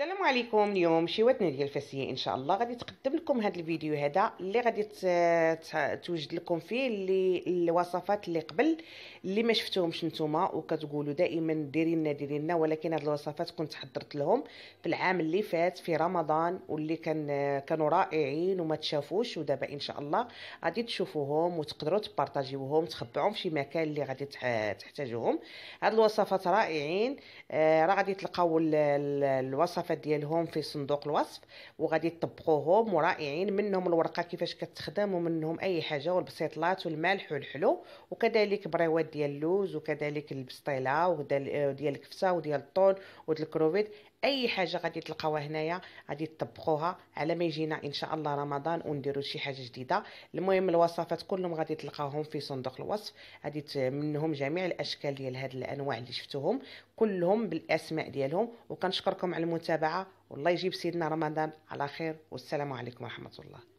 السلام عليكم. اليوم شيواتنا ديال الفاسية إن شاء الله. غادي تقدم لكم هذا الفيديو هذا اللي غادي توجد لكم فيه اللي الوصفات اللي قبل اللي ما شفتوهمش نتوما وكتقولوا دائما ديري لنا ديري لنا ولكن هاد الوصفات كنت حضرت لهم في العام اللي فات في رمضان واللي كان كانوا رائعين وما تشافوش ودابا إن شاء الله غادي تشوفوهم وتقدروا تبارطاجيوهم تخبعوهم في مكان اللي غادي تحتاجوهم. هاد الوصفات رائعين. آه راه غادي تلقاو الوصفات الوصفات ديالهم في صندوق الوصف وغادي تطبقوهم ورائعين منهم الورقة كيفاش كتخدم ومنهم أي حاجة والبسيطلات والملح والحلو. وكذلك بريوات ديال اللوز وكذلك البسطيلة وديال الكفته وديال الطون وديال الكروفيت. أي حاجة غادي تلقاوها هنايا غادي تطبقوها على ما يجينا إن شاء الله رمضان ونديروا شي حاجة جديدة. المهم الوصفات كلهم غادي تلقاوهم في صندوق الوصف. غادي منهم جميع الأشكال ديال هاد الأنواع اللي شفتوهم كلهم بالأسماء ديالهم. وكنشكركم على المتابعة والله يجيب سيدنا رمضان على خير والسلام عليكم ورحمة الله.